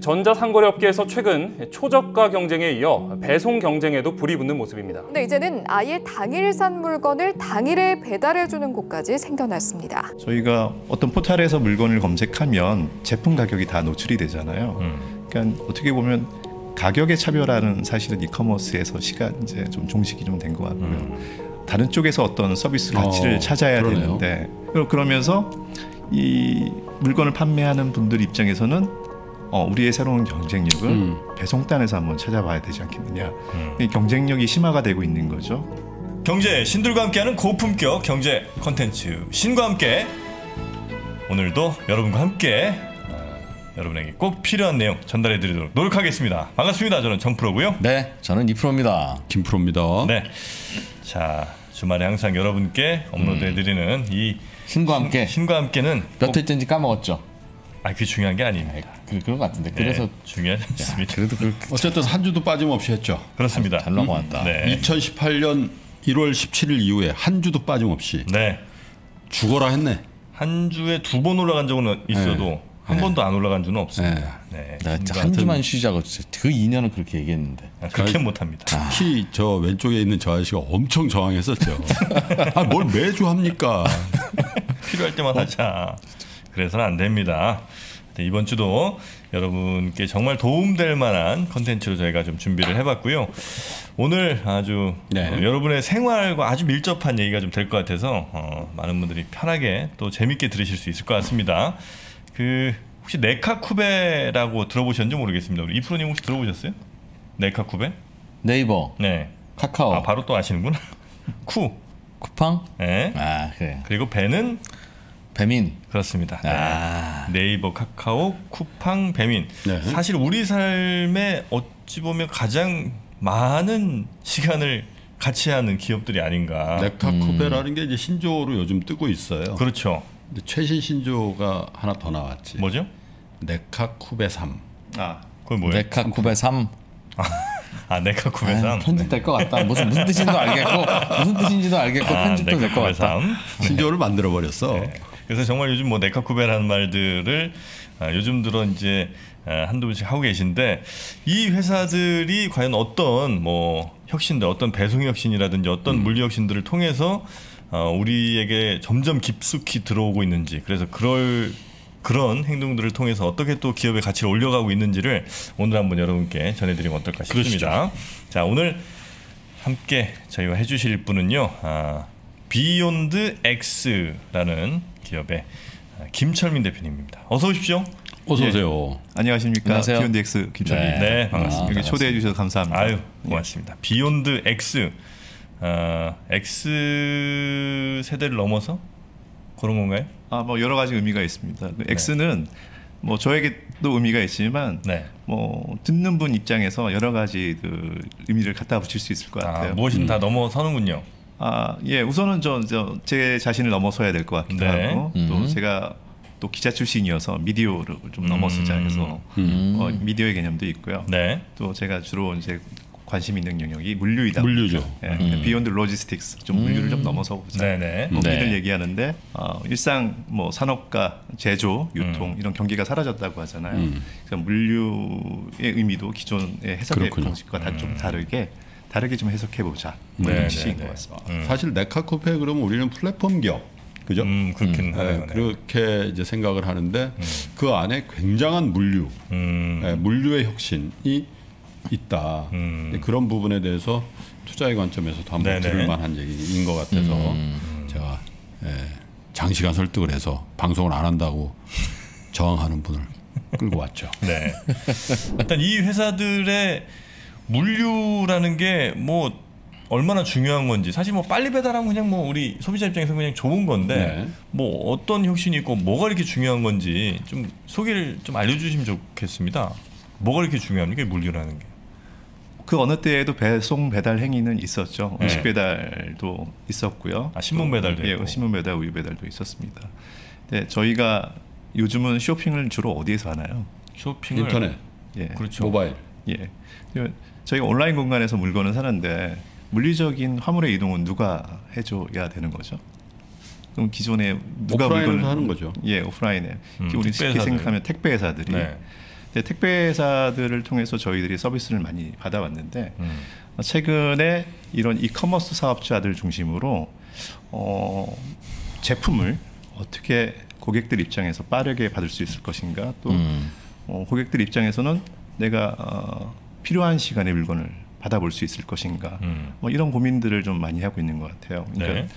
전자상거래 업계에서 최근 초저가 경쟁에 이어 배송 경쟁에도 불이 붙는 모습입니다. 근데 이제는 아예 당일 산 물건을 당일에 배달해주는 곳까지 생겨났습니다. 저희가 어떤 포털에서 물건을 검색하면 제품 가격이 다 노출이 되잖아요. 음. 그러니까 어떻게 보면 가격의 차별화는 사실은 이커머스에서 시간 이제 좀 종식이 좀 된 것 같고요. 음. 다른 쪽에서 어떤 서비스 가치를 어, 찾아야 그러네요. 되는데 그러- 그러면서 이 물건을 판매하는 분들 입장에서는 어, 우리의 새로운 경쟁력을 음. 배송단에서 한번 찾아봐야 되지 않겠느냐. 음. 이 경쟁력이 심화가 되고 있는 거죠. 경제 신들과 함께하는 고품격 경제 컨텐츠 신과 함께 오늘도 여러분과 함께 어, 여러분에게 꼭 필요한 내용 전달해 드리도록 노력하겠습니다. 반갑습니다. 저는 정프로고요. 네, 저는 이프로입니다. 김프로입니다. 네. 자, 주말에 항상 여러분께 업로드해 드리는 이 신과 함께 신과 함께는 몇 꼭- 회째인지 까먹었죠. 아, 그게 중요한 게 아닙니다. 그, 그런 것 같은데. 네, 그래서 중요하지 않습니다. 그래도 그 어쨌든 한 주도 빠짐없이 했죠. 그렇습니다. 잘 넘어왔다. 네. 2018년 1월 17일 이후에 한 주도 빠짐없이 네. 죽어라 했네. 한 주에 두 번 올라간 적은 있어도 네. 한 네. 번도 안 올라간 주는 없습니다. 네. 나 진짜 신과 한 주만 쉬자고 그 2년은 그렇게 얘기했는데. 아, 그렇게 못 합니다. 특히 저 왼쪽에 있는 저 아저씨가 엄청 저항했었죠. 아, 뭘 매주 합니까? 필요할 때만 하자. 그래서는 안 됩니다. 네, 이번 주도 여러분께 정말 도움될 만한 컨텐츠로 저희가 좀 준비를 해봤고요. 오늘 아주 네. 어, 여러분의 생활과 아주 밀접한 얘기가 좀 될 것 같아서 어, 많은 분들이 편하게 또 재밌게 들으실 수 있을 것 같습니다. 그 혹시 네카쿠베라고 들어보셨는지 모르겠습니다. 우리 이프로님 혹시 들어보셨어요? 네카쿠베? 네이버, 네. 카카오, 아 바로 또 아시는구나. 쿠. 쿠팡. 네. 아 그래. 그리고 배는 배민. 그렇습니다. 네. 아. 네 이버, 카카오, 쿠팡, 배민. 네. 사실 우리 삶에 어찌 보면 가장 많은 시간을 같이 하는 기업들이 아닌가. 네카쿠베라는 게 이제 신조어로 요즘 뜨고 있어요. 그렇죠. 근데 최신 신조어가 하나 더 나왔지. 뭐죠? 네카쿠베 3. 아, 그건 뭐예요? 네카쿠베 3. 아, 네카쿠베 아, 3. 편집 될 것 같다. 무슨 무슨 뜻인지도 알겠고 무슨 뜻인지도 알겠고 아, 편집도 될것 네카쿠베 같다. 3. 신조어를 만들어 버렸어. 그래서 정말 요즘 뭐 네카쿠베라는 말들을 아, 요즘 들어 이제 아, 한두 번씩 하고 계신데 이 회사들이 과연 어떤 뭐 혁신들, 어떤 배송 혁신이라든지 어떤 물리 혁신들을 통해서 어, 우리에게 점점 깊숙이 들어오고 있는지 그래서 그럴 그런 행동들을 통해서 어떻게 또 기업의 가치를 올려가고 있는지를 오늘 한번 여러분께 전해드리면 어떨까 싶습니다. 자 오늘 함께 저희와 해주실 분은요. 아, 비욘드엑스라는 기업의 아, 김철민 대표님입니다. 어서 오십시오. 어서 예. 오세요. 안녕하십니까. 안녕하세요. 비욘드엑스 김철민입니다. 네, 반갑습니다. 여기 초대해 주셔서 감사합니다. 아유, 고맙습니다. 비욘드 X, 아, X 세대를 넘어서 그런 건가요? 아, 뭐 여러 가지 의미가 있습니다. 그 X는 뭐 저에게도 의미가 있지만 네. 뭐 듣는 분 입장에서 여러 가지 그 의미를 갖다 붙일 수 있을 것 아, 같아요. 무엇이든 다 넘어서는군요. 아, 예, 우선은 저제 자신을 넘어서야 될 것 같기도 네. 하고 또 음. 제가 또 기자 출신이어서 미디어를 좀 넘어서자 해서 음. 어, 미디어의 개념도 있고요. 네. 또 제가 주로 이제 관심 있는 영역이 물류이다. 물류죠. 예, 그러니까 beyond logistics 좀 물류를 좀 넘어서 보자. 네네. 뭐 네. 미를 얘기하는데 어, 일상 뭐 산업과 제조, 유통 음. 이런 경계가 사라졌다고 하잖아요. 음. 그래서 물류의 의미도 기존의 해석의 그렇군요. 방식과 다 좀 다르게 다르게 좀 해석해 보자. 뭐 네, 이런 네, 취지인 네. 것 같습니다. 음. 사실 네카쿠페 그러면 우리는 플랫폼 기업. 그죠? 음, 그렇긴 네, 하네요. 네. 그렇게 이제 생각을 하는데 그 안에 굉장한 물류, 음, 예, 물류의 혁신이 있다. 음. 예, 그런 부분에 대해서 투자의 관점에서도 한번 네네. 들을 만한 얘기인 것 같아서 제가 예, 장시간 설득을 해서 방송을 안 한다고 저항하는 분을 끌고 왔죠. 네. 일단 이 회사들의 물류라는 게 뭐 얼마나 중요한 건지 사실 뭐 빨리 배달하면 그냥 뭐 우리 소비자 입장에서 그냥 좋은 건데 네. 뭐 어떤 혁신이 있고 뭐가 이렇게 중요한 건지 좀 소개를 좀 알려주시면 좋겠습니다. 뭐가 이렇게 중요합니까 이 물류라는 게? 그 어느 때에도 배송 배달 행위는 있었죠. 네. 음식 배달도 있었고요. 아, 신문 배달도 예, 있고. 신문 배달, 우유 배달도 있었습니다. 근데 저희가 요즘은 쇼핑을 주로 어디에서 하나요? 쇼핑을 인터넷, 예, 그렇죠. 모바일. 예. 저희가 온라인 공간에서 물건을 사는데 물리적인 화물의 이동은 누가 해줘야 되는 거죠? 그럼 기존에 누가 물건을 하는 거죠. 예, 오프라인에 음, 우리 쉽게. 생각하면 택배 회사들이 네. 근데 택배 회사들을 통해서 저희들이 서비스를 많이 받아왔는데 음. 어, 최근에 이런 이커머스 사업자들 중심으로 어, 제품을 어떻게 고객들 입장에서 빠르게 받을 수 있을 것인가 또 음. 어, 고객들 입장에서는 내가 어, 필요한 시간에 물건을 받아볼 수 있을 것인가 음. 뭐 이런 고민들을 좀 많이 하고 있는 것 같아요. 그러니까 네.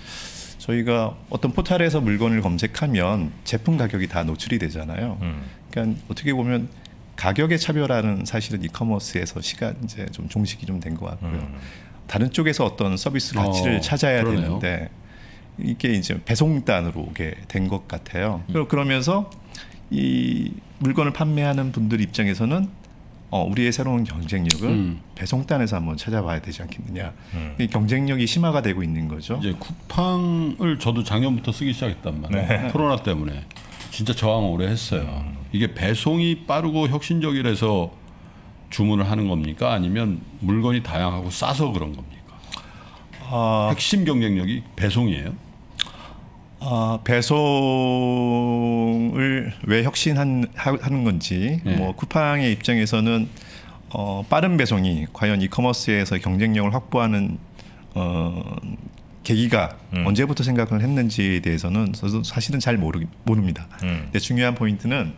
저희가 어떤 포털에서 물건을 검색하면 제품 가격이 다 노출이 되잖아요. 음. 그러니까 어떻게 보면 가격의 차별화는 사실은 이커머스에서 시간 이제 좀 종식이 좀 된 것 같고요. 음. 다른 쪽에서 어떤 서비스 가치를 어, 찾아야 그러네요. 되는데 이게 이제 배송단으로 오게 된 것 같아요. 음. 그러- 그러면서 이 물건을 판매하는 분들 입장에서는 어, 우리의 새로운 경쟁력을 음. 배송단에서 한번 찾아봐야 되지 않겠느냐. 음. 이 경쟁력이 심화가 되고 있는 거죠. 이제 쿠팡을 저도 작년부터 쓰기 시작했단 말이에요. 코로나 때문에 진짜 저항 오래 했어요. 이게 배송이 빠르고 혁신적이라서 주문을 하는 겁니까? 아니면 물건이 다양하고 싸서 그런 겁니까? 아, 핵심 경쟁력이 배송이에요. 아, 배송을 왜 혁신하는 건지 네. 뭐 쿠팡의 입장에서는 어, 빠른 배송이 과연 이커머스에서 경쟁력을 확보하는 어, 계기가 음. 언제부터 생각을 했는지에 대해서는 저도 사실은 잘 모르, 모릅니다. 음. 근데 중요한 포인트는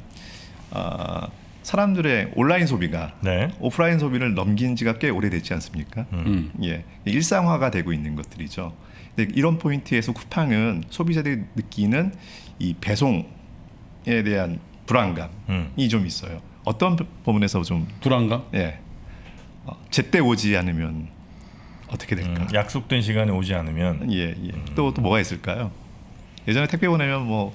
아, 사람들의 온라인 소비가 네. 오프라인 소비를 넘긴 지가 꽤 오래됐지 않습니까? 음. 예, 일상화가 되고 있는 것들이죠. 근데 이런 포인트에서 쿠팡은 소비자들이 느끼는 이 배송에 대한 불안감이 음. 좀 있어요. 어떤 부분에서 좀 불안감? 예, 어, 제때 오지 않으면 어떻게 될까? 음. 약속된 시간에 오지 않으면 예, 예. 또, 또 뭐가 있을까요? 예전에 택배 보내면 뭐,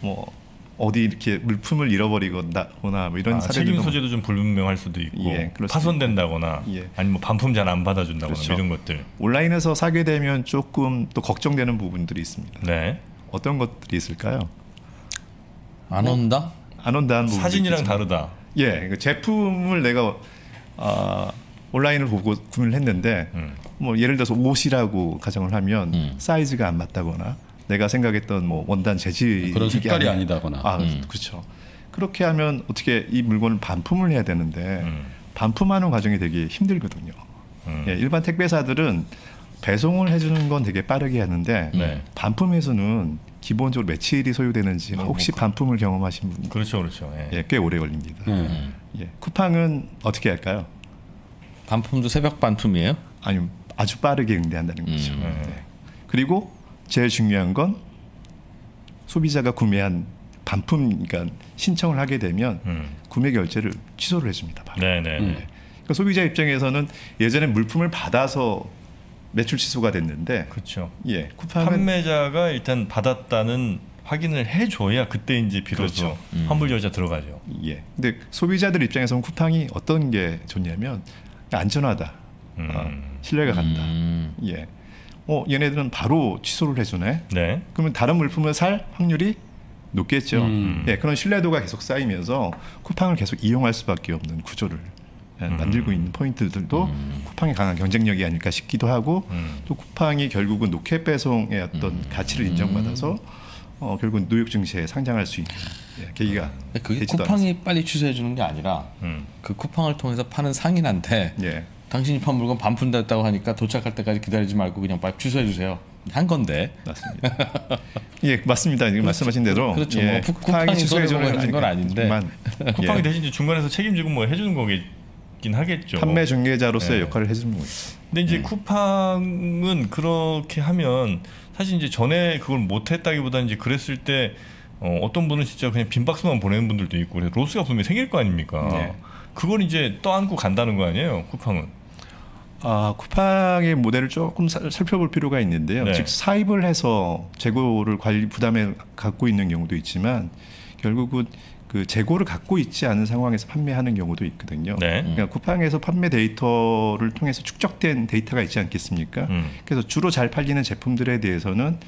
뭐, 어디 이렇게 물품을 잃어버리거나 뭐 이런 아, 사례들도 책임 소재도 좀 불분명할 수도 있고 예. 파손된다거나 예. 아니면 뭐 반품 잘 안 받아준다거나 그렇죠. 이런 것들. 온라인에서 사게 되면 조금 또 걱정되는 부분들이 있습니다. 네. 어떤 것들이 있을까요? 안 온다? 안 온다는 부분 사진이랑 다르다. 예, 그 제품을 내가 아, 온라인을 보고 구매를 했는데 음. 뭐 예를 들어서 옷이라고 가정을 하면 음. 사이즈가 안 맞다거나 내가 생각했던 뭐 원단 재질이 그런 색깔이 아니- 아니다거나. 아 음. 그렇죠. 그렇게 하면 어떻게 이 물건을 반품을 해야 되는데 음. 반품하는 과정이 되게 힘들거든요. 음. 예, 일반 택배사들은 배송을 해주는 건 되게 빠르게 하는데 네. 반품에서는 기본적으로 며칠이 소요되는지 뭐, 혹시 반품을 경험하신 분 그렇죠, 그렇죠. 예. 예, 꽤 오래 걸립니다. 네. 예, 쿠팡은 어떻게 할까요? 반품도 새벽 반품이에요? 아니 아주 빠르게 응대한다는 거죠. 음. 네. 그리고 제일 중요한 건 소비자가 구매한 반품, 그러니까 신청을 하게 되면 음. 구매 결제를 취소를 해줍니다. 바로. 네, 네. 음. 네. 그러니까 소비자 입장에서는 예전에 물품을 받아서 매출 취소가 됐는데, 그렇죠. 예, 쿠팡은 판매자가 일단 받았다는 확인을 해줘야 그때 이제 비로소 그렇죠. 음. 환불 절차 들어가죠. 예, 근데 소비자들 입장에서는 쿠팡이 어떤 게 좋냐면 안전하다, 음. 어, 신뢰가 간다. 음. 예, 어 얘네들은 바로 취소를 해주네. 네. 그러면 다른 물품을 살 확률이 높겠죠. 음. 예, 그런 신뢰도가 계속 쌓이면서 쿠팡을 계속 이용할 수밖에 없는 구조를 예, 음. 만들고 있는 포인트들도 쿠팡의 강한 경쟁력이 아닐까 싶기도 하고 음. 또 쿠팡이 결국은 로켓 배송의 어떤 음. 가치를 인정받아서 어, 결국은 뉴욕 증시에 상장할 수 있는 예, 계기가 그게 쿠팡이 빨리 취소해 주는 게 아니라 음. 그 쿠팡을 통해서 파는 상인한테 예, 당신이 판 물건 반품됐다고 하니까 도착할 때까지 기다리지 말고 그냥 빨리 취소해 주세요. 한 건데. 맞습니다. 예, 맞습니다. 지금 말씀하신 대로 그렇죠. 예, 뭐 쿠- 쿠팡이 손해보고 해준 건 아닌데. 쿠팡이 예, 대신 중간에서 책임지고 뭐 해주는 거긴 하겠죠. 판매 중개자로서의 네. 역할을 해주는 거죠. 근데 음. 이제 쿠팡은 그렇게 하면 사실 이제 전에 그걸 못했다기보다 이제 그랬을 때 어, 어떤 분은 진짜 그냥 빈 박스만 보내는 분들도 있고 그래서 로스가 분명히 생길 거 아닙니까? 네. 그걸 이제 떠안고 간다는 거 아니에요, 쿠팡은? 아, 쿠팡의 모델을 조금 사- 살펴볼 필요가 있는데요. 네. 즉 사입을 해서 재고를 관리 부담에 갖고 있는 경우도 있지만 결국은 그 재고를 갖고 있지 않은 상황에서 판매하는 경우도 있거든요. 네. 그러니까 쿠팡에서 판매 데이터를 통해서 축적된 데이터가 있지 않겠습니까? 음. 그래서 주로 잘 팔리는 제품들에 대해서는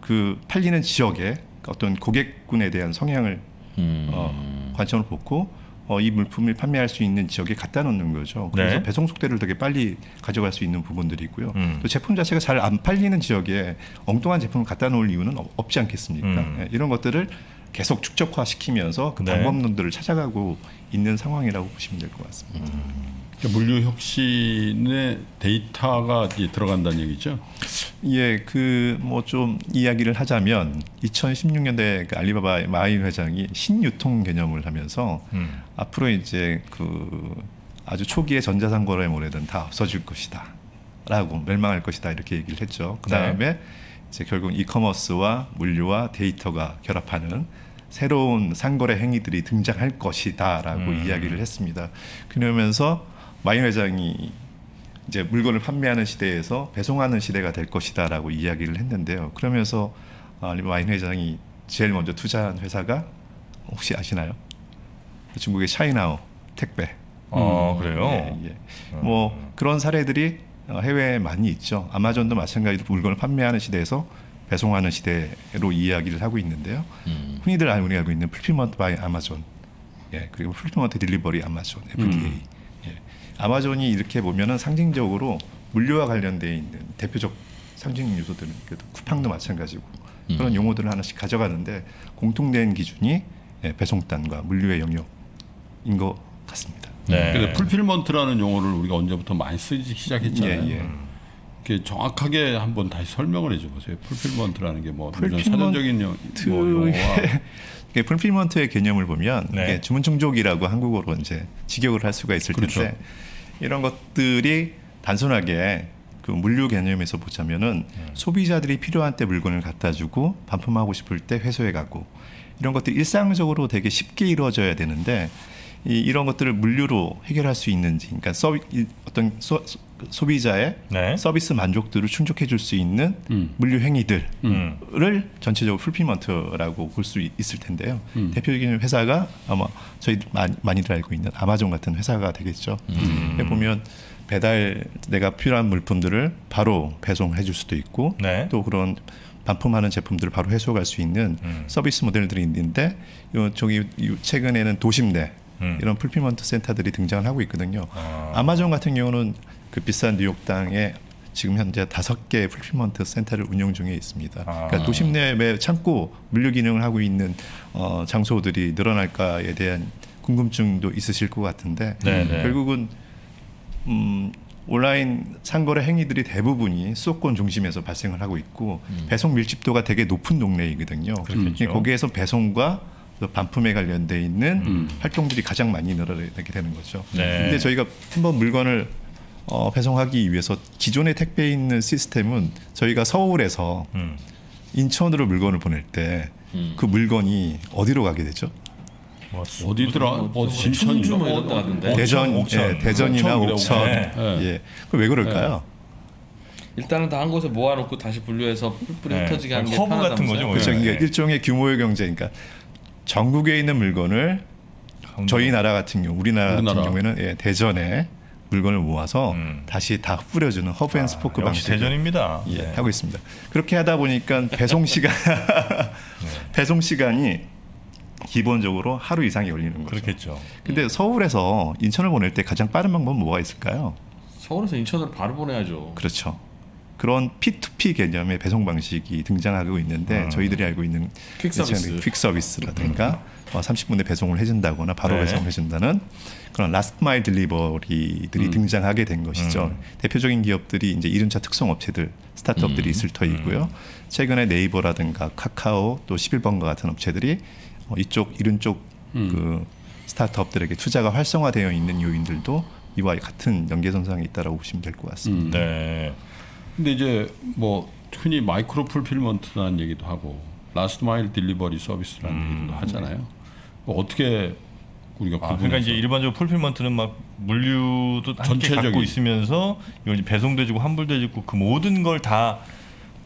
그 팔리는 지역의 어떤 고객군에 대한 성향을 음. 어, 관점을 보고 어, 이 물품을 판매할 수 있는 지역에 갖다 놓는 거죠. 그래서 네. 배송 속도를 되게 빨리 가져갈 수 있는 부분들이고요. 음. 또 제품 자체가 잘 안 팔리는 지역에 엉뚱한 제품을 갖다 놓을 이유는 없- 없지 않겠습니까? 음. 예, 이런 것들을 계속 축적화시키면서 그 네. 방법론들을 찾아가고 있는 상황이라고 보시면 될 것 같습니다. 그러니까 물류 혁신의 데이터가 이제 들어간다는 얘기죠. 예, 그 뭐 좀 이야기를 하자면 2016년대 그 알리바바 마윈 회장이 신유통 개념을 하면서 음. 앞으로 이제 그 아주 초기에 전자상거래 모델은 다 없어질 것이다라고 멸망할 것이다 이렇게 얘기를 했죠. 그 다음에 이제 결국 e-commerce와 물류와 데이터가 결합하는 새로운 상거래 행위들이 등장할 것이다라고 음. 이야기를 했습니다. 그러면서 마인 회장이 이제 물건을 판매하는 시대에서 배송하는 시대가 될 것이다라고 이야기를 했는데요. 그러면서 아, 마인 회장이 제일 먼저 투자한 회사가 혹시 아시나요? 중국의 차이나우 택배. 아 그래요. 예, 예. 뭐 그런 사례들이 어, 해외에 많이 있죠. 아마존도 마찬가지로 물건을 판매하는 시대에서 배송하는 시대로 이야기를 하고 있는데요. 흔히들 알- 우리가 알고 있는 fulfillment by Amazon, 예, 그리고 fulfillment delivery Amazon (FDA). 예. 아마존이 이렇게 보면은 상징적으로 물류와 관련돼 있는 대표적 상징 요소들은 그래도 쿠팡도 마찬가지고 그런 용어들을 하나씩 가져가는데 공통된 기준이 예, 배송단과 물류의 영역인 것 같습니다. 네. 근데 fulfillment라는 용어를 우리가 언제부터 많이 쓰기 시작했잖아요. 예, 예. 이게 정확하게 한번 다시 설명을 해줘 보세요. fulfillment라는 게 뭐 물론 fulfillment- 사전적인 용, 뭐 용어와 이게 fulfillment의 개념을 보면 네. 이게 주문 충족이라고 한국어로 이제 직역을 할 수가 있을 그렇죠. 텐데 이런 것들이 단순하게 그 물류 개념에서 보자면은 소비자들이 필요한 때 물건을 갖다 주고 반품하고 싶을 때 회수해 가고 이런 것들이 일상적으로 되게 쉽게 이루어져야 되는데 이, 이런 것들을 물류로 해결할 수 있는지 그러니까 서비, 이- 어떤 소, 비자의 네. 서비스 만족도를 충족해 줄 수 있는 음. 물류 행위들 음. 를 전체적으로 fulfillment라고 볼 수 있을 텐데요. 음. 대표적인 회사가 아마 저희 많이, 많이들 알고 있는 아마존 같은 회사가 되겠죠. 음. 보면 배달 내가 필요한 물품들을 바로 배송해 줄 수도 있고 네. 또 그런 반품하는 제품들을 바로 회수할 수 있는 음. 서비스 모델들이 있는데 요 저기 요 최근에는 도심 내 음. 이런 fulfillment 센터들이 등장을 하고 있거든요. 아. 아마존 같은 경우는 그 비싼 뉴욕 땅에 지금 현재 다섯 개의 fulfillment 센터를 운영 중에 있습니다. 아. 그러니까 도심 내에 창고 물류 기능을 하고 있는 어, 장소들이 늘어날까에 대한 궁금증도 있으실 것 같은데 네, 네. 결국은 음, 온라인 상거래 행위들이 대부분이 수도권 중심에서 발생을 하고 있고 배송 밀집도가 되게 높은 동네이거든요. 음. 그렇겠죠. 거기에서 배송과 또 반품에 관련돼 있는 음. 활동들이 가장 많이 늘어나게 되는 거죠. 네. 근데 저희가 한번 물건을 어, 배송하기 위해서 기존의 택배에 있는 시스템은 저희가 서울에서 음. 인천으로 물건을 보낼 때 그 음. 물건이 어디로 가게 되죠? 뭐, 어디더라? 뭐, 어, 데 가던데. 대전, 옥천. 예, 대전이나 옥천, 옥천. 네. 네. 예. 그 왜 그럴까요? 일단은 다 한 곳에 모아놓고 다시 분류해서 뿔뿔이 네. 흩어지게 하는 게 허브 같은? 거죠, 뭐. 그렇죠. 네. 이게 일종의 규모의 경제. 그러니까 전국에 있는 물건을 저희 나라 같은 경우, 우리나라, 우리나라. 같은 경우에는 예, 대전에 물건을 모아서 음. 다시 다 뿌려주는 hub and spoke 아, 역시 방식 대전입니다. 예, 네. 하고 있습니다. 그렇게 하다 보니까 배송 시간 배송 시간이 기본적으로 하루 이상이 걸리는 거죠. 그렇겠죠. 근데 서울에서 인천을 보낼 때 가장 빠른 방법은 뭐가 있을까요? 서울에서 인천으로 바로 보내야죠. 그렇죠. 그런 P2P 개념의 배송 방식이 등장하고 있는데 음. 저희들이 알고 있는 퀵 서비스. 퀵 서비스라든가 어, 30분에 배송을 해준다거나 바로 네. 배송을 해준다는 그런 last mile delivery들이 음. 등장하게 된 것이죠. 음. 대표적인 기업들이 이제 이륜차 특성 업체들 스타트업들이 음. 있을 터이고요. 최근에 네이버라든가 카카오 또 11번가 같은 업체들이 어, 이쪽 이륜 쪽 음. 그 스타트업들에게 투자가 활성화되어 있는 요인들도 이와 같은 연계선상에 있다라고 보시면 될 것 같습니다. 음. 네. 근데 이제 뭐 흔히 micro fulfillment라는 얘기도 하고 라스트 mile delivery 서비스라는 음. 얘기도 하잖아요. 뭐 어떻게 우리가 아, 그러니까 이제 일반적으로 fulfillment는 막 물류도 함께 전체적인. 갖고 있으면서 이걸 이제 배송돼주고 환불돼주고 그 모든 걸 다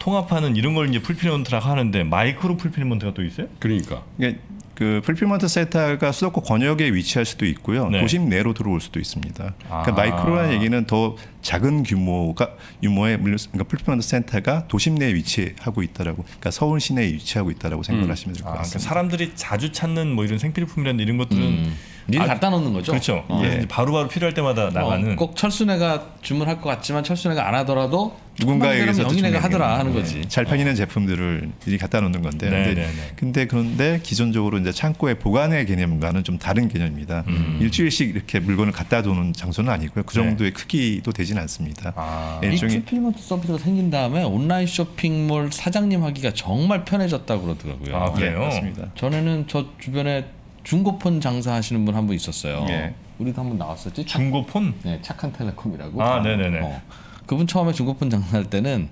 통합하는 이런 걸 이제 fulfillment라고 하는데 micro fulfillment가 또 있어요? 그러니까 그러니까 그 fulfillment 센터가 수도권 권역에 위치할 수도 있고요. 네. 도심 내로 들어올 수도 있습니다. 그러니까 아. 마이크로라는 얘기는 더 작은 규모가 규모의 물류 그러니까 fulfillment 센터가 도심 내에 위치하고 있다라고 그러니까 서울 시내에 위치하고 있다라고 생각하시면 될 것 아, 그러니까 같습니다. 사람들이 자주 찾는 뭐 이런 생필품이라든 이런 것들은 음. 미리 아, 갖다 놓는 거죠. 그렇죠. 어. 이제 바로바로 필요할 때마다 나가는 어, 꼭 철수네가 주문할 것 같지만 철수네가 안 하더라도 누군가에게서 영희네가 하더라 하는 거지. 잘 팔리는 제품들을 미리 갖다 놓는 건데. 네, 근데, 네, 네. 근데 그런데 기존적으로 이제 창고의 보관의 개념과는 좀 다른 개념입니다. 음. 일주일씩 이렇게 물건을 갖다 두는 장소는 아니고요. 그 네. 정도의 크기도 되진 않습니다. 아, 예, 이 일종의 fulfillment 서비스가 생긴 다음에 온라인 쇼핑몰 사장님 하기가 정말 편해졌다고 그러더라고요. 아, 예, 그래요? 맞습니다. 전에는 저 주변에 중고폰 장사하시는 분 한 분 있었어요. 예. 우리도 한 번 나왔었지. 착, 중고폰 네, 착한 텔레콤이라고. 아, 네네네. 어. 그분 처음에 중고폰 장사할 때는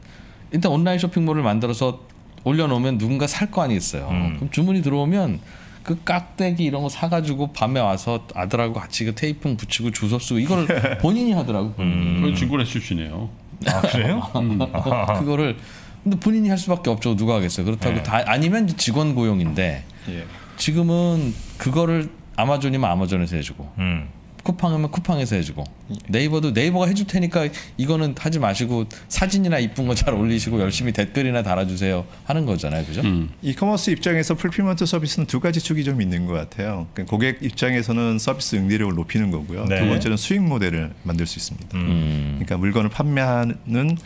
일단 온라인 쇼핑몰을 만들어서 올려놓으면 누군가 살 거 아니겠어요. 음. 그럼 주문이 들어오면 그 깍대기 이런 거 사가지고 밤에 와서 아들하고 같이 그 테이프 붙이고 주소 쓰고 이거를 본인이 하더라고. 음. 그건 진골의 출신이에요. 아 그래요? 그거를 근데 본인이 할 수밖에 없죠. 누가 하겠어요. 그렇다고 네. 다 아니면 직원 고용인데 예. 지금은 그거를 아마존이면 아마존에서 해주고 음. 쿠팡이면 쿠팡에서 해주고 네이버도 네이버가 해줄 테니까 이거는 하지 마시고 사진이나 이쁜 거 잘 올리시고 열심히 댓글이나 달아주세요 하는 거잖아요, 그죠? 음. 이커머스 입장에서 fulfillment 서비스는 두 가지 축이 좀 있는 것 같아요. 그러니까 고객 입장에서는 서비스 응대력을 높이는 거고요. 네. 두 번째는 수익 모델을 만들 수 있습니다. 음. 그러니까 물건을 판매하는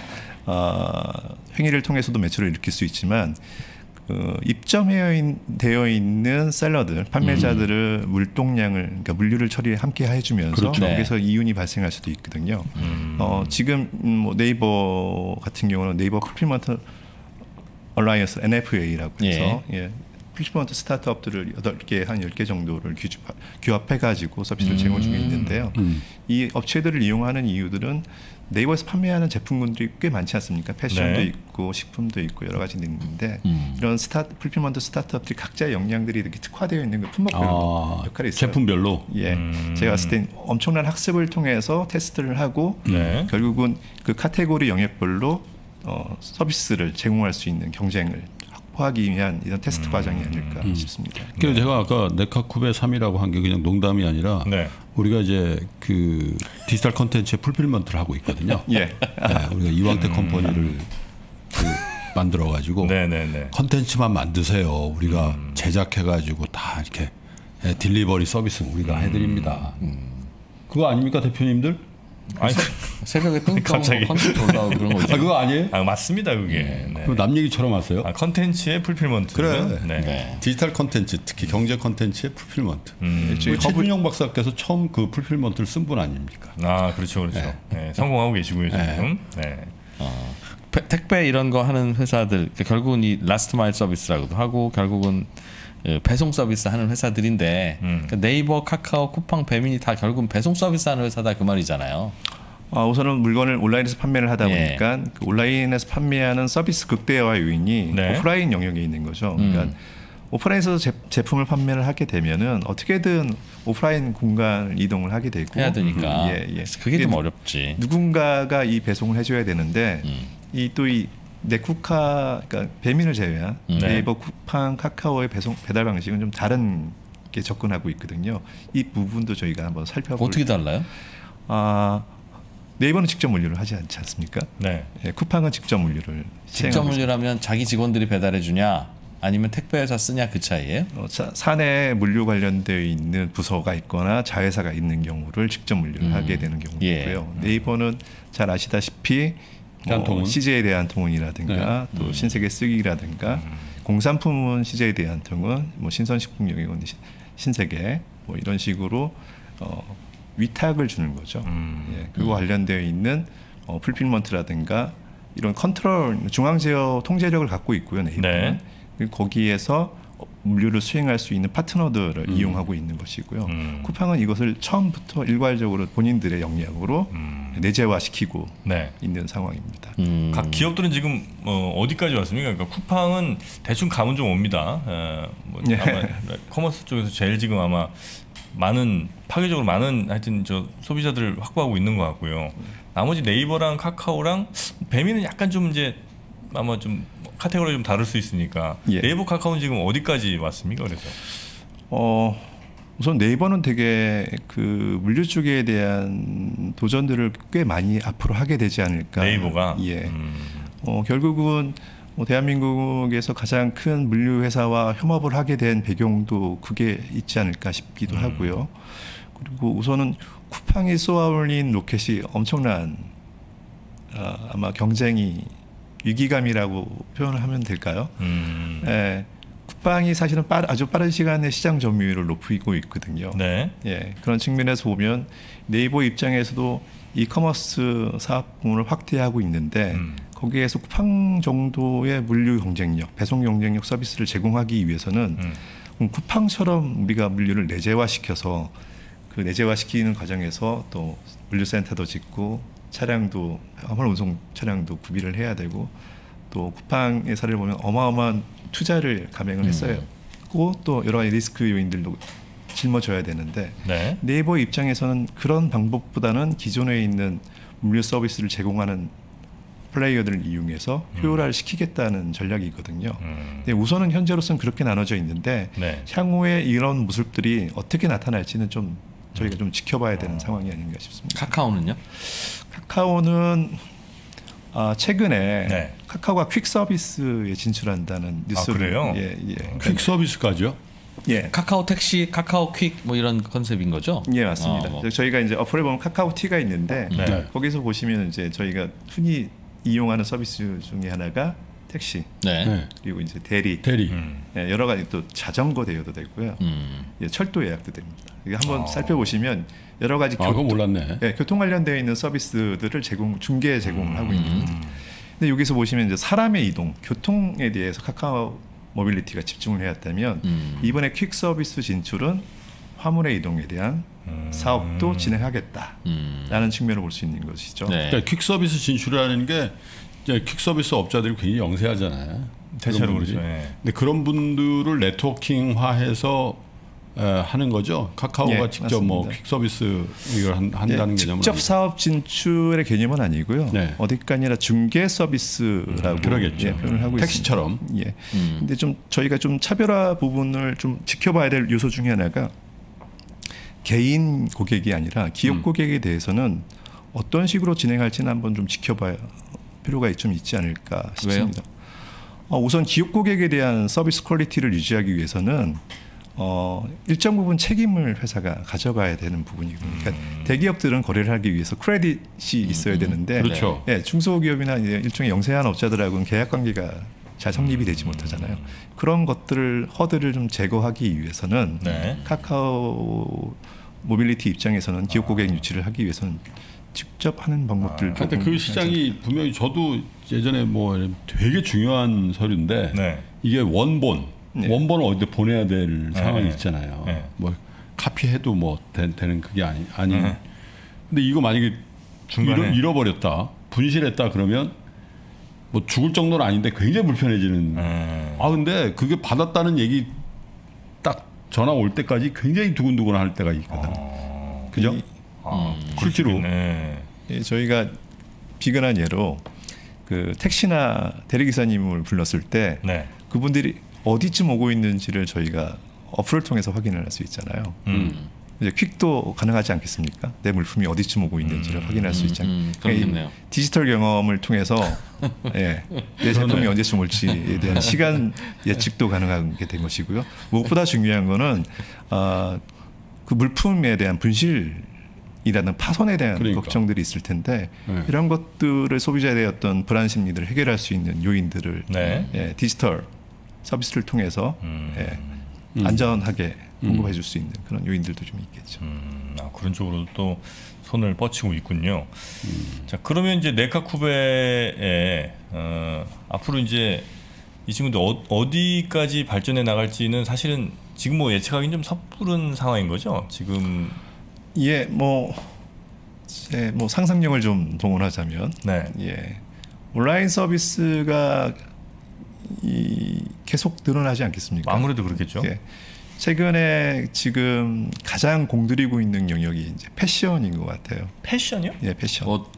어, 행위를 통해서도 매출을 일으킬 수 있지만 그 입점되어 있- 있는 seller들 판매자들을 물동량을 그러니까 물류를 처리 함께 해주면서 그렇죠. 네. 거기서 이윤이 발생할 수도 있거든요. 음. 어, 지금 음, 뭐 네이버 같은 경우는 네이버 fulfillment alliance NFA라고 해서 예. fulfillment 스타트업들을 8개 한 10개 정도를 규- 규합해 가지고 서비스를 제공 중에 있는데요. 음. 이 업체들을 이용하는 이유들은 네이버에서 판매하는 제품군들이 꽤 많지 않습니까? 패션도 네. 있고 식품도 있고 여러 가지 있는데 음. 이런 스타 fulfillment 스타트업들이 각자의 역량들이 이렇게 특화되어 있는 그 품목별로 아, 역할이 있어요. 제품별로. 예, 음. 제가 봤을 땐 엄청난 학습을 통해서 테스트를 하고 네. 결국은 그 카테고리 영역별로 어, 서비스를 제공할 수 있는 경쟁을 확보하기 위한 이런 테스트 과정이 아닐까 싶습니다. 그래서 제가 아까 네카쿠베 3이라고 한 게 그냥 농담이 아니라 네. 우리가 이제 그 디지털 컨텐츠의 fulfillment를 하고 있거든요. 예, 네, 우리가 이왕태 컴퍼니를 그 만들어 가지고 네네네. 컨텐츠만 만드세요. 우리가 제작해 가지고 다 이렇게 예, delivery 서비스 우리가 해드립니다. 그거 아닙니까 대표님들? 아니, 새벽에 뜬금 갑자기. 컨텐츠 올라오고 그런 거 아. 그거 아니에요? 아, 맞습니다 그게. 네. 그럼 남 얘기처럼 하세요? 아, 컨텐츠의 fulfillment. 그래. 네. 네. 디지털 컨텐츠 특히 경제 컨텐츠의 fulfillment. 음. 최준영 박사께서 처음 그 fulfillment를 쓴 분 아닙니까? 아 그렇죠 그렇죠. 네. 성공하고 계시고요 지금. 네. 배- 택배 이런 거 하는 회사들 그러니까 결국은 이 last mile 서비스라고도 하고 결국은 어, 배송 서비스 하는 회사들인데 음. 그러니까 네이버, 카카오, 쿠팡, 배민이 다 결국은 배송 서비스 하는 회사다 그 말이잖아요. 아, 우선은 물건을 온라인에서 판매를 하다 예. 보니까 그 온라인에서 판매하는 서비스 극대화 요인이 네. 오프라인 영역에 있는 거죠. 음. 그러니까 오프라인에서 제, 제품을 판매를 하게 되면은 어떻게든 오프라인 공간을 이동을 하게 되고 해야 되니까 예, 예. 그게 좀 어렵지. 누군가가 이 배송을 해줘야 되는데 음. 이또이 네 쿠카 그러니까 배민을 제외한 음. 네. 네이버 쿠팡 카카오의 배송 배달 방식은 좀 다른 게 접근하고 있거든요. 이 부분도 저희가 한번 살펴볼 어떻게 달라요? 아 네이버는 직접 물류를 하지 않지 않습니까? 네. 예, 쿠팡은 직접 물류를 직접 물류라면 자기 직원들이 배달해 주냐 아니면 택배 회사 쓰냐 그 차이예요? 있습니다. 어, 사- 사내 물류 관련되어 있는 부서가 있거나 자회사가 있는 경우를 직접 물류를 음. 하게 되는 경우가 예. 있고요. 네이버는 잘 아시다시피 뭐 대한통운. CJ 대한 통운이라든가 또 신세계 쓰기라든가 공산품은 CJ 대한 통운, 뭐 신선식품 영역은 신- 신세계 뭐 이런 식으로 어, 위탁을 주는 거죠. 음. 예, 그거 관련되어 있는 어, 풀필먼트라든가 이런 컨트롤 중앙 제어 통제력을 갖고 있고요. 네이버는 네. 그리고 거기에서 어, 물류를 수행할 수 있는 파트너들을 이용하고 있는 것이고요. 음. 쿠팡은 이것을 처음부터 일괄적으로 본인들의 역량으로 음. 내재화시키고 네. 있는 상황입니다. 음. 각 기업들은 지금 어, 어디까지 왔습니까? 그러니까 쿠팡은 대충 감은 좀 옵니다. 에, 뭐 예. 아마 commerce 쪽에서 제일 지금 아마 많은 파괴적으로 많은 하여튼 저 소비자들을 확보하고 있는 것 같고요. 나머지 네이버랑 카카오랑 배민은 약간 좀 이제 아마 좀 카테고리 좀 다를 수 있으니까 예. 네이버 카카오는 지금 어디까지 왔습니까? 그래서 어 우선 네이버는 되게 그 물류 쪽에 대한 도전들을 꽤 많이 앞으로 하게 되지 않을까. 네이버가 예. 음. 어 결국은 뭐 대한민국에서 가장 큰 물류 회사와 협업을 하게 된 배경도 그게 있지 않을까 싶기도 하고요. 그리고 우선은 쿠팡이 쏘아올린 로켓이 엄청난 아, 아마 경쟁이 위기감이라고 표현을 하면 될까요? 음. 예, 쿠팡이 사실은 빠르, 아주 빠른 시간에 시장 점유율을 높이고 있거든요. 네. 예, 그런 측면에서 보면 네이버 입장에서도 이커머스 사업 부문을 확대하고 있는데 음. 거기에서 쿠팡 정도의 물류 경쟁력, 배송 경쟁력 서비스를 제공하기 위해서는 음. 음, 쿠팡처럼 우리가 물류를 내재화시켜서 그 내재화시키는 과정에서 또 물류센터도 짓고 차량도 화물 운송 차량도 구비를 해야 되고 또 쿠팡의 사례를 보면 어마어마한 투자를 감행을 했어요. 그리고 또 여러 가지 리스크 요인들도 짊어져야 되는데 네. 네이버 입장에서는 그런 방법보다는 기존에 있는 물류 서비스를 제공하는 플레이어들을 이용해서 효율화를 시키겠다는 전략이거든요. 음. 근데 우선은 현재로서는 그렇게 나눠져 있는데 네. 향후에 이런 모습들이 어떻게 나타날지는 좀 저희가 좀 지켜봐야 어. 되는 상황이 아닌가 싶습니다. 카카오는요? 카카오는 아, 최근에 네. 카카오가 퀵 서비스에 진출한다는 뉴스를 그래요? 예, 예. 퀵 서비스까지요? 예. 카카오 택시, 카카오 퀵 뭐 이런 컨셉인 거죠? 예 맞습니다. 어, 뭐. 저희가 이제 어플에 보면 카카오 티가 있는데 네. 거기서 보시면 이제 저희가 흔히 이용하는 서비스 중에 하나가 택시 네. 네. 그리고 이제 대리 대리. 음. 예, 여러 가지 또 자전거 대여도 되고요. 음. 예, 철도 예약도 됩니다. 이게 한번 아. 살펴보시면 여러 가지 아, 교통, 몰랐네. 예, 교통 관련되어 있는 서비스들을 제공 중개 제공을 하고 있는 겁니다. 근데 여기서 보시면 이제 사람의 이동, 교통에 대해서 카카오 모빌리티가 집중을 해왔다면 음. 이번에 퀵 서비스 진출은 화물의 이동에 대한 음. 사업도 진행하겠다라는 음. 측면을 볼 수 있는 것이죠. 네. 그러니까 퀵 서비스 진출이라는 게 퀵 서비스 업자들이 굉장히 영세하잖아요. 대체로. 그렇죠. 예. 근데 그런 분들을 networking화해서 에, 하는 거죠. 카카오가 예, 직접 뭐 맞습니다. 퀵 서비스 이걸 한, 예, 한다는 개념은 직접 아니고. 사업 진출의 개념은 아니고요. 네. 어디가 아니라 중개 서비스라고 음, 그러겠죠. 예, 표현을 하고 택시처럼. 있습니다. 예. 음. 근데 좀 저희가 좀 차별화 부분을 좀 지켜봐야 될 요소 중에 하나가 개인 고객이 아니라 기업 음. 고객에 대해서는 어떤 식으로 진행할지는 한번 좀 지켜봐야 필요가 좀 있지 않을까 싶습니다. 어, 우선 기업 고객에 대한 서비스 quality를 유지하기 위해서는 어, 일정 부분 책임을 회사가 가져가야 되는 부분이거든요. 그러니까 대기업들은 거래를 하기 위해서 credit이 있어야 되는데 그렇죠. 예, 중소기업이나 일종의 영세한 업자들하고는 계약 관계가 잘 성립이 되지 못하잖아요. 그런 것들을 허들을 좀 제거하기 위해서는 네. 카카오 모빌리티 입장에서는 기업 고객 유치를 하기 위해서는 직접 하는 방법들도 하여튼 그 시장이 분명히 저도 예전에 뭐 되게 중요한 서류인데 네. 이게 원본 네. 원본을 어디 보내야 될 상황이 네. 있잖아요. 네. 뭐 카피해도 뭐 되, 는 그게 아니 아니. 네. 근데 이거 만약에 중간에. 잃어, 버렸다 분실했다 그러면 뭐 죽을 정도는 아닌데 굉장히 불편해지는. 음. 아 근데 그게 받았다는 얘기 딱 전화 올 때까지 굉장히 두근두근 할 때가 있거든. 어. 그죠? 이- 아, 실제로. 네. 예, 저희가 비근한 예로 그 택시나 대리기사님을 불렀을 때 네. 그분들이 어디쯤 오고 있는지를 저희가 어플을 통해서 확인을 할 수 있잖아요. 음. 이제 퀵도 가능하지 않겠습니까? 내 물품이 어디쯤 오고 있는지를 확인할 수 있잖아요. 음, 그러니까 이 그렇겠네요. 디지털 경험을 통해서 예, 내 제품이 언제쯤 올지에 대한 시간 예측도 가능하게 된 것이고요. 무엇보다 중요한 거는 아, 그 물품에 대한 분실 이라는 파손에 대한 그러니까. 걱정들이 있을 텐데 네. 이런 것들을 소비자의 어떤 불안 심리들을 해결할 수 있는 요인들을 네. 예, 디지털 서비스를 통해서 음. 예, 음. 안전하게 공급해 줄 수 있는 그런 요인들도 좀 있겠죠. 음, 아, 그런 쪽으로 또 손을 뻗치고 있군요. 음. 자, 그러면 이제 네카쿠베에 어, 앞으로 이제 이 친구들 어, 어디까지 발전해 나갈지는 사실은 지금 뭐 예측하기는 좀 섣부른 상황인 거죠. 지금 예, 뭐, 제 뭐 상상력을 좀 동원하자면, 네. 예, 온라인 서비스가 이 계속 늘어나지 않겠습니까? 아무래도 그렇겠죠. 예. 최근에 지금 가장 공들이고 있는 영역이 이제 패션인 것 같아요. 패션이요? 예, 패션. 옷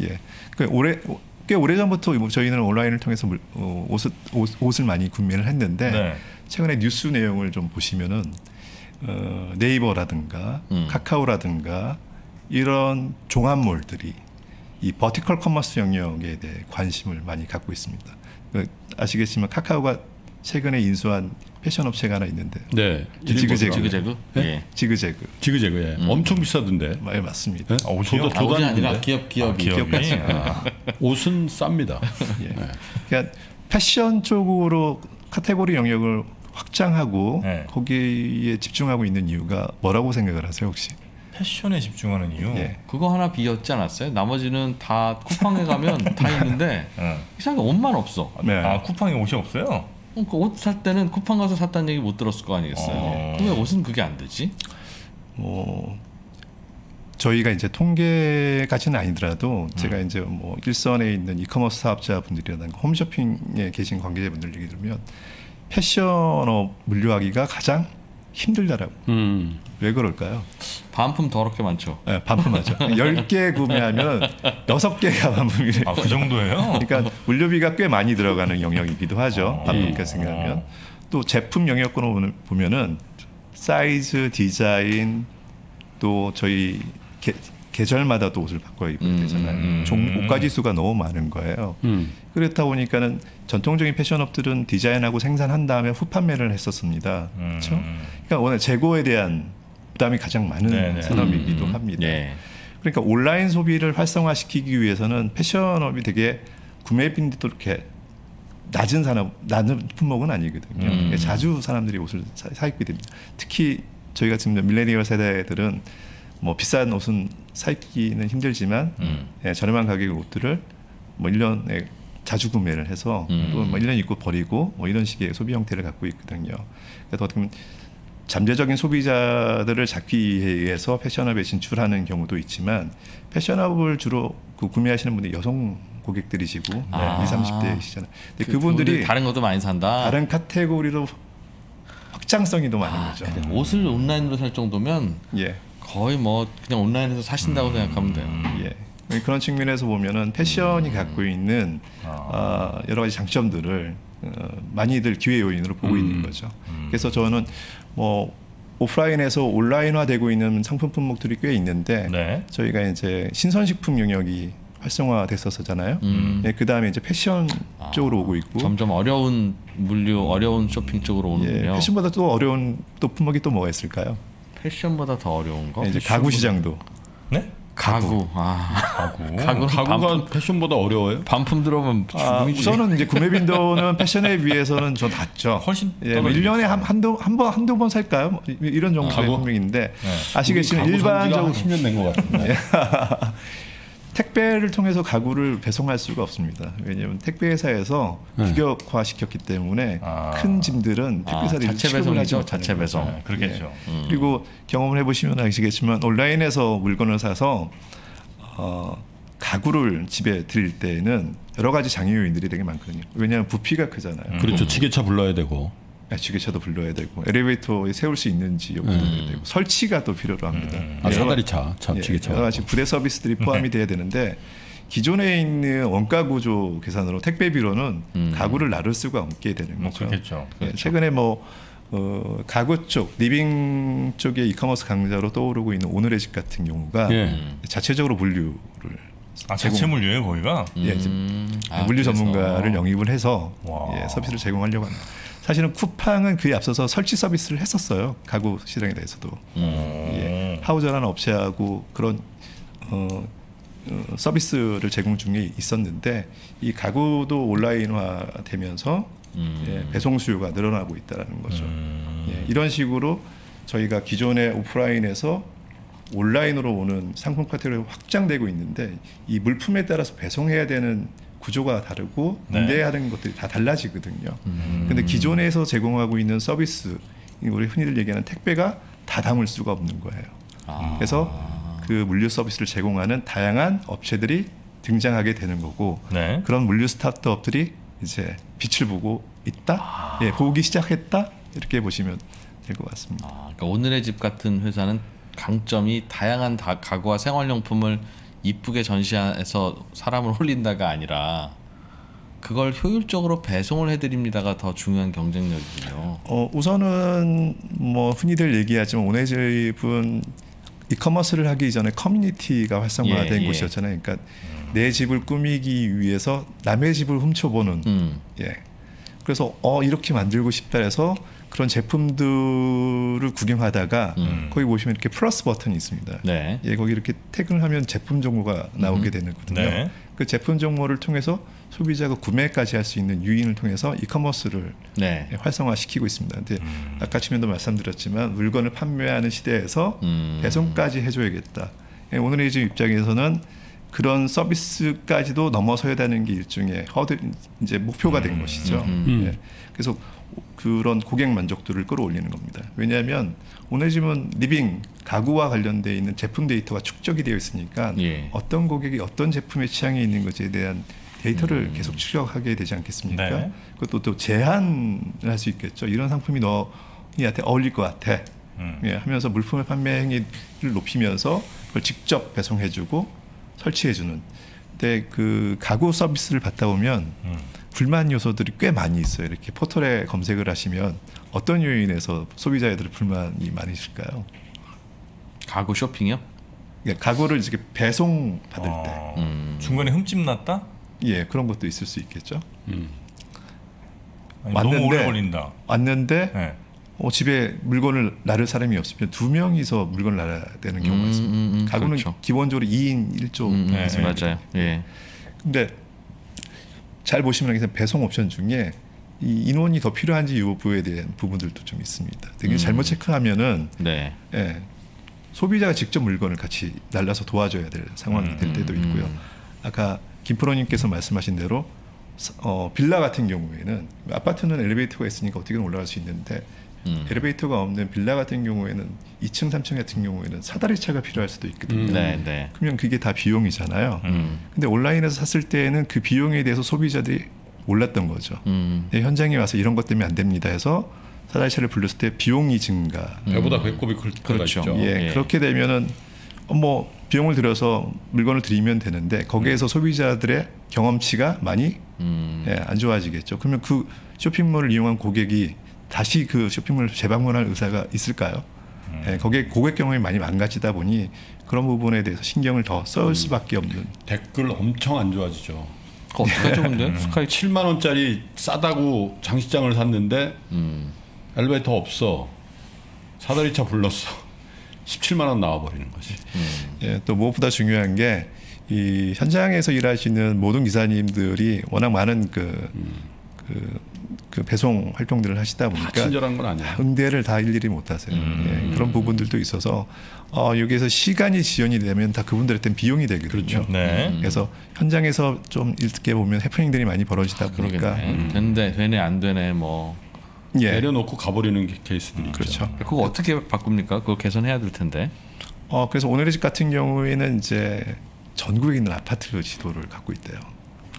예. 그 올해 꽤 오래 전부터 뭐 저희는 온라인을 통해서 물- 어, 옷을 옷, 옷을 많이 구매를 했는데 네. 최근에 뉴스 내용을 좀 보시면은 어, 네이버라든가 음. 카카오라든가 이런 종합몰들이 이 vertical commerce 영역에 대해 관심을 많이 갖고 있습니다. 그 아시겠지만 카카오가 최근에 인수한 패션 업체가 하나 있는데 네. 지그재그. 지그재그? 예. 지그재그. 지그재그 예. 엄청 비싸던데. 네, 맞습니다. 예? 아? 저도 아, 저도 아니라 아닌데. 기업 기업이. 기업이 아, 옷은 쌉니다. 예. 그러니까 패션 쪽으로 카테고리 영역을 확장하고 네. 거기에 집중하고 있는 이유가 뭐라고 생각을 하세요 혹시? 패션에 집중하는 이유. 예. 그거 하나 비었지 않았어요? 나머지는 다 쿠팡에 가면 다 있는데 어. 이상하게 옷만 없어. 네. 아 쿠팡에 옷이 없어요? 옷살 때는 쿠팡 가서 샀다는 얘기 못 들었을 거 아니겠어요? 어. 왜 옷은 그게 안 되지? 뭐 저희가 이제 통계까지는 아니더라도 제가 음. 이제 뭐 일선에 있는 이커머스 사업자분들이라든가 홈쇼핑에 계신 관계자분들 얘기 들으면 패션업 물류하기가 가장 힘들다라고 음. 왜 그럴까요? 반품 더럽게 많죠. 네, 반품하죠. 10개 구매하면 6개가 반품이래요. 아 그 정도예요? 그러니까 물류비가 꽤 많이 들어가는 영역이기도 하죠. 어. 반품까지 생각하면 또 제품 영역권을 보면은 사이즈, 디자인 또 저희 계, 계절마다 또 옷을 바꿔 입어야 음, 되잖아요. 음, 종 음. 옷가지 수가 너무 많은 거예요. 음. 그렇다 보니까는 전통적인 패션업들은 디자인하고 생산한 다음에 후판매를 했었습니다. 음. 그렇죠? 그러니까 오늘 재고에 대한 부담이 가장 많은 네네. 산업이기도 음, 합니다. 예. 그러니까 온라인 소비를 활성화시키기 위해서는 패션업이 되게 구매 빈도도 이렇게 낮은 산업, 낮은 품목은 아니거든요. 음. 그러니까 자주 사람들이 옷을 사, 사 입게 됩니다. 특히 저희 같은 밀레니얼 세대들은 뭐 비싼 옷은 사 입기는 힘들지만 음. 예, 저렴한 가격의 옷들을 뭐 1년에 자주 구매를 해서 음. 또뭐 1년 입고 버리고 뭐 이런 식의 소비 형태를 갖고 있거든요. 그래서 어떻게 보면 잠재적인 소비자들을 잡기 위해서 패션업에 진출하는 경우도 있지만 패션업을 주로 그 구매하시는 분들이 여성 고객들이시고 아. 20, 30대이시잖아요. 근데 그 그분들이 다른 것도 많이 산다. 다른 카테고리로 확장성이 더 많은 거죠. 근데 옷을 온라인으로 살 정도면 예. 거의 뭐 그냥 온라인에서 사신다고 생각하면 돼요. 예. 그런 측면에서 보면은 패션이 갖고 있는 아. 어, 여러 가지 장점들을 어, 많이들 기회 요인으로 보고 있는 거죠. 그래서 저는 뭐 오프라인에서 온라인화되고 있는 상품 품목들이 꽤 있는데 네. 저희가 이제 신선식품 영역이 활성화됐었잖아요. 음. 네, 그 다음에 이제 패션 아, 쪽으로 오고 있고, 점점 어려운 물류, 어려운 쇼핑 쪽으로 예, 오는군요. 패션보다 또 어려운 또 품목이 또 뭐가 있을까요? 패션보다 더 어려운 거? 네, 이제 가구 시장도 네? 가구. 아, 가구. 가구가 반품, 패션보다 어려워요? 반품 들어오면 아, 죽음이지. 우선은 이제 구매 빈도는 패션에 비해서는 좀 낮죠. 훨씬 예, 뭐 떨어지죠. 1년에 한, 한두, 한 번, 한두 번 살까요? 뭐 이- 이런 정도의 가구? 품목인데 네. 아시겠지만 일반적으로 10년 된 것 같은데. 택배를 통해서 가구를 배송할 수가 없습니다. 왜냐하면 택배 회사에서 네. 규격화 시켰기 때문에 아. 큰 짐들은 택배 아, 자체 배송이죠. 자체. 배송. 네, 그렇겠죠. 음. 그리고 경험을 해보시면 아시겠지만 온라인에서 물건을 사서 어, 가구를 집에 드릴 때에는 여러 가지 장애 요인들이 되게 많거든요. 왜냐하면 부피가 크잖아요. 그렇죠. 지게차 불러야 되고. 아, 지게차도 불러야 되고 엘리베이터에 세울 수 있는지 여부도 해야 되고 설치가 또 필요로 합니다. 아, 여러 사다리 차, 차 예, 지게차. 여러 가지 부대 서비스들이 포함이 돼야 되는데 기존에 있는 원가 구조 계산으로 택배 비로는 음. 가구를 나눌 수가 없게 되는 뭐 거죠. 그렇겠죠. 예, 최근에 뭐 어, 가구 쪽, living 쪽의 이커머스 강자로 떠오르고 있는 오늘의 집 같은 경우가 예. 자체적으로 물류를 아 자체 물류예요 거기가? 예, 음, 아, 물류 그래서. 전문가를 영입을 해서 와. 예, 서비스를 제공하려고 합니다. 사실은 쿠팡은 그에 앞서서 설치 서비스를 했었어요. 가구 시장에 대해서도. 음. 예, 하우저라는 업체하고 그런 어, 어, 서비스를 제공 중에 있었는데 이 가구도 온라인화되면서 음. 예, 배송 수요가 늘어나고 있다는 거죠. 음. 예, 이런 식으로 저희가 기존의 오프라인에서 온라인으로 오는 상품 카테고리가 확장되고 있는데 이 물품에 따라서 배송해야 되는 구조가 다르고 네. 응대해야 하는 것들이 다 달라지거든요. 음. 근데 기존에서 제공하고 있는 서비스 우리 흔히들 얘기하는 택배가 다 담을 수가 없는 거예요. 아. 그래서 그 물류 서비스를 제공하는 다양한 업체들이 등장하게 되는 거고 네. 그런 물류 스타트업들이 이제 빛을 보고 있다, 예, 보기 시작했다 이렇게 보시면 될 것 같습니다. 아, 그러니까 오늘의 집 같은 회사는 강점이 다양한 다, 가구와 생활용품을 이쁘게 전시해서 사람을 홀린다가 아니라 그걸 효율적으로 배송을 해드립니다가 더 중요한 경쟁력이군요. 어, 우선은 뭐 흔히들 얘기하지만 오네집은 이커머스를 하기 전에 커뮤니티가 활성화된 예, 예. 곳이었잖아요. 그러니까 내 집을 꾸미기 위해서 남의 집을 훔쳐보는 음. 예. 그래서 어 이렇게 만들고 싶다 해서 그런 제품들을 구경하다가 음. 거기 보시면 이렇게 플러스 버튼이 있습니다. 네. 예, 거기 이렇게 태그를 하면 제품 정보가 나오게 되거든요. 네. 그 제품 정보를 통해서 소비자가 구매까지 할 수 있는 유인을 통해서 e-commerce를 네. 활성화시키고 있습니다. 근데 아까 측면도 말씀드렸지만 물건을 판매하는 시대에서 음. 배송까지 해줘야겠다. 예, 오늘의 집 입장에서는 그런 서비스까지도 넘어서야 되는 게 일종의 허들 이제 목표가 된 것이죠. 음. 예. 그래서 그런 고객 만족도를 끌어올리는 겁니다. 왜냐하면 오늘 집은 living 가구와 관련돼 있는 제품 데이터가 축적이 되어 있으니까 예. 어떤 고객이 어떤 제품의 취향이 있는 것에 대한 데이터를 계속 추적하게 되지 않겠습니까? 네. 그것도 또 제한을 할 수 있겠죠. 이런 상품이 너희한테 어울릴 것 같아. 음. 예, 하면서 물품의 판매 행위를 높이면서 그걸 직접 배송해주고 설치해주는. 근데 그 가구 서비스를 받다 보면 음. 불만 요소들이 꽤 많이 있어요. 이렇게 포털에 검색을 하시면 어떤 요인에서 소비자들의 불만이 많으실까요? 가구 쇼핑이요? 예, 가구를 이렇게 배송 받을 때, 어, 음. 중간에 흠집 났다? 예, 그런 것도 있을 수 있겠죠. 음. 아니, 왔는데 너무 오래 걸린다. 왔는데 네. 어, 집에 물건을 나를 사람이 없으면 두 명이서 물건을 나눠야 되는 경우가 음, 있습니다. 음, 음, 가구는 그렇죠. 기본적으로 2인 1조 음, 음, 네, 네. 맞아요. 예. 근데 잘 보시면 알겠지만 배송 옵션 중에 이 인원이 더 필요한지 여부에 대한 부분들도 좀 있습니다. 되게 음. 잘못 체크하면은 네. 예, 소비자가 직접 물건을 같이 날라서 도와줘야 될 상황이 될 때도 음, 있고요. 음. 아까 김프로님께서 말씀하신 대로 서- 어, 빌라 같은 경우에는 아파트는 엘리베이터가 있으니까 어떻게든 올라갈 수 있는데 음. 엘리베이터가 없는 빌라 같은 경우에는 2층, 3층 같은 경우에는 사다리 차가 필요할 수도 있거든요. 음. 네, 네. 그러면 그게 다 비용이잖아요. 음. 근데 온라인에서 샀을 때는 그 비용에 대해서 소비자들이 몰랐던 거죠. 음. 네, 현장에 와서 이런 것 때문에 안 됩니다 해서 사다리차를 불렀을 때 비용이 증가. 배보다 배꼽이 클 때가 그렇죠. 있죠. 예, 예. 그렇게 되면은 어, 뭐 비용을 들여서 물건을 드리면 되는데 거기에서 소비자들의 경험치가 많이 음. 예, 안 좋아지겠죠. 그러면 그 쇼핑몰을 이용한 고객이 다시 그 쇼핑몰을 재방문할 의사가 있을까요? 예, 거기에 고객 경험이 많이 망가지다 보니 그런 부분에 대해서 신경을 더 써올 수밖에 없는. 댓글 엄청 안 좋아지죠. 어떡하죠, 근데? 스카이 7만 원짜리 싸다고 장식장을 샀는데 음. 엘리베이터 없어. 사다리차 불렀어. 17만 원 나와 버리는 거지. 예, 또 무엇보다 중요한 게 이 현장에서 일하시는 모든 기사님들이 워낙 많은 그, 그, 그 배송 활동들을 하시다 다 보니까 친절한 건 아니야. 응대를 다 일일이 못 하세요. 음. 예, 그런 부분들도 있어서 어, 여기에서 시간이 지연이 되면 다 그분들한테는 비용이 되거든요. 그렇죠. 네. 그래서 현장에서 좀 이렇게 보면 해프닝들이 많이 벌어지다 보니까 그러겠네. 되는데 되네 안 되네 뭐. 예, 내려놓고 가버리는 게- 케이스들이 있죠. 그렇죠. 그거 어떻게 바꿉니까? 그거 개선해야 될 텐데. 어, 그래서 오늘의 집 같은 경우에는 이제 전국에 있는 아파트 지도를 갖고 있대요.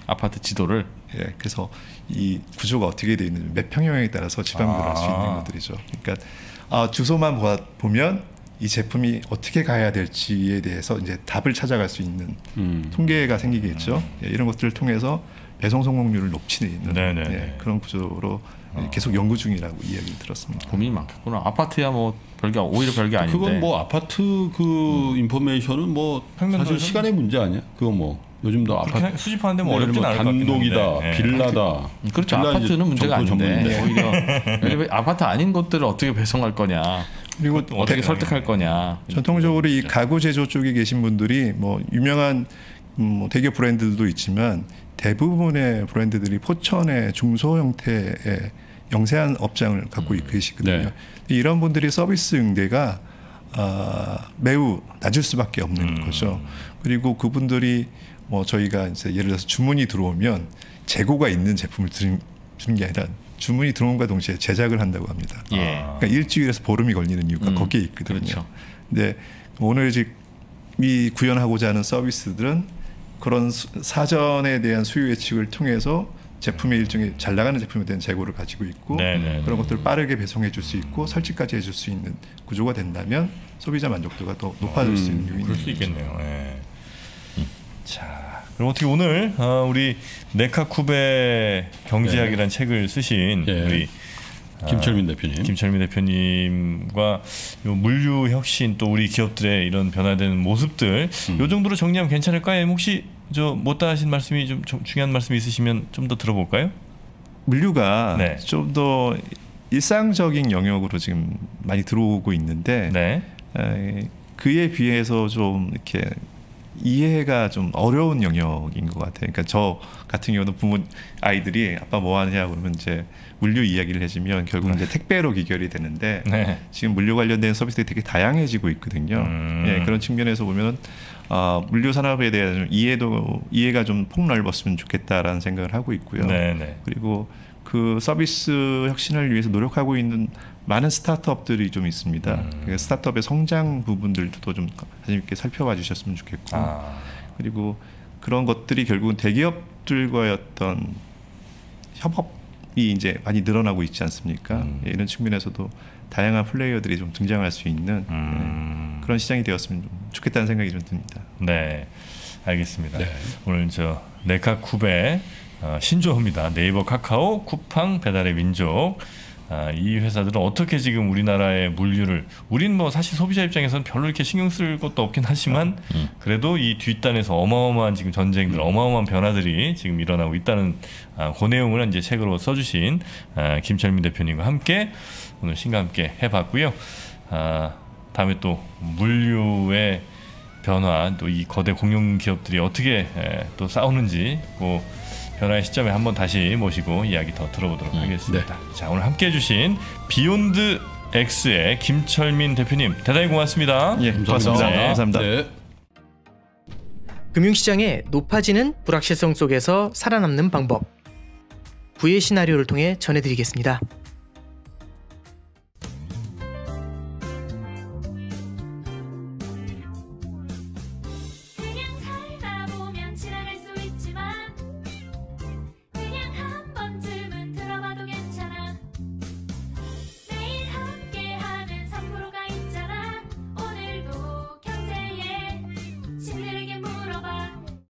아파트 지도를 예, 그래서 이 구조가 어떻게 되어 있는 몇 평형에 따라서 지방구를 할수 있는 아. 것들이죠. 그러니까 아, 주소만 보- 보면 이 제품이 어떻게 가야 될지에 대해서 이제 답을 찾아갈 수 있는 음. 통계가 생기겠죠. 예, 이런 것들을 통해서 배송 성공률을 높이는. 예, 그런 구조로 계속 연구 중이라고 이야기를 들었습니다. 고민이 많겠구나. 아파트야 뭐 별게 오히려 별게 아닌데. 그건 뭐 아파트 그 인포메이션은 뭐 사실 시간의 문제 아니야. 그거 뭐 요즘도 아파트 수집하는데 뭐 예를 어렵진 들면 않을 단독이다. 예. 빌라다. 음, 그렇죠. 빌라 아파트는 문제가 아닌데 전문인데. 오히려 아파트 아닌 곳들을 어떻게 배송할 거냐, 그리고 어떻게 대- 설득할 거냐. 전통적으로 이 가구 제조 쪽에 계신 분들이 뭐 유명한 음, 뭐 대기업 브랜드들도 있지만 대부분의 브랜드들이 포천의 중소 형태의 영세한 업장을 갖고 계시거든요. 네. 이런 분들이 서비스 응대가 아, 매우 낮을 수밖에 없는 음. 거죠. 그리고 그분들이 뭐 저희가 이제 예를 들어서 주문이 들어오면 재고가 있는 제품을 드린, 주는 게 아니라 주문이 들어온과 동시에 제작을 한다고 합니다. 예. 그러니까 일주일에서 보름이 걸리는 이유가 음, 거기에 있거든요. 그렇죠. 근데 오늘 집이 구현하고자 하는 서비스들은 그런 수- 사전에 대한 수요 예측을 통해서 제품의 일종의 잘 나가는 제품에 대한 재고를 가지고 있고 네네. 그런 것들을 빠르게 배송해 줄 수 있고 설치까지 해줄 수 있는 구조가 된다면 소비자 만족도가 더 높아질 수 있는 요인이 그럴 수 있겠네요. 예. 자, 그럼 어떻게 오늘 어, 우리 네카쿠베 경제학이라는 책을 쓰신 예. 우리 김철민 대표님. 김철민 대표님과 요 물류 혁신 또 우리 기업들의 이런 변화되는 모습들 음. 요 정도로 정리하면 괜찮을까요? 혹시 저 못다 하신 말씀이 좀, 좀 중요한 말씀이 있으시면 좀 더 들어볼까요? 물류가 네. 좀더 일상적인 영역으로 지금 많이 들어오고 있는데 네. 에, 그에 비해서 좀 이렇게 이해가 좀 어려운 영역인 것 같아요. 그러니까 저 같은 경우는 부모 아이들이 아빠 뭐 하냐 그러면 이제 물류 이야기를 해주면 결국 이제 택배로 귀결이 되는데 네. 지금 물류 관련된 서비스들이 되게 다양해지고 있거든요. 음. 예, 그런 측면에서 보면 어, 물류 산업에 대한 좀 이해도 이해가 좀 폭넓었으면 좋겠다라는 생각을 하고 있고요. 네, 네. 그리고 그 서비스 혁신을 위해서 노력하고 있는 많은 스타트업들이 좀 있습니다. 음. 그 스타트업의 성장 부분들도 좀 관심 있게 살펴봐 주셨으면 좋겠고 아. 그리고 그런 것들이 결국은 대기업들과의 어떤 협업이 이제 많이 늘어나고 있지 않습니까? 음. 예, 이런 측면에서도 다양한 플레이어들이 좀 등장할 수 있는 음. 예, 그런 시장이 되었으면 좀 좋겠다는 생각이 좀 듭니다. 네, 알겠습니다. 네. 오늘 저 네카 쿠베 어, 신조어입니다. 네이버, 카카오, 쿠팡, 배달의 민족. 아, 이 회사들은 어떻게 지금 우리나라의 물류를 우린 뭐 사실 소비자 입장에서는 별로 이렇게 신경 쓸 것도 없긴 하지만 음. 그래도 이 뒷단에서 어마어마한 지금 전쟁들 어마어마한 변화들이 지금 일어나고 있다는 아, 그 내용을 이제 책으로 써주신 아, 김철민 대표님과 함께 오늘 신과 함께 해봤고요. 아, 다음에 또 물류의 변화 또 이 거대 공룡 기업들이 어떻게 에, 또 싸우는지 그 변화의 시점에 한번 다시 모시고 이야기 더 들어보도록 음, 하겠습니다. 자 오늘 함께해 주신 비욘드 X의 김철민 대표님 대단히 고맙습니다. 예, 고맙습니다. 네. 감사합니다. 네. 금융시장의 높아지는 불확실성 속에서 살아남는 방법. 부의 시나리오를 통해 전해드리겠습니다.